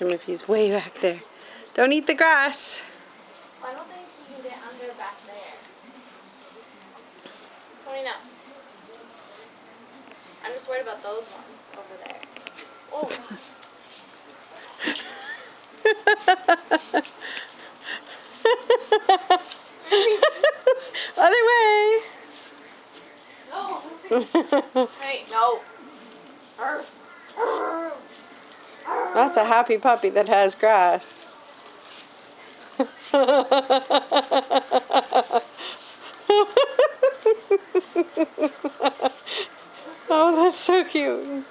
him if he's way back there. Don't eat the grass. I don't think he can get under back there. I'm just worried about those ones over there. Oh. Other way. No. Hey, no. That's a happy puppy that has grass. oh, that's so cute.